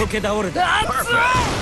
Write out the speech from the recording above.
溶け倒れた。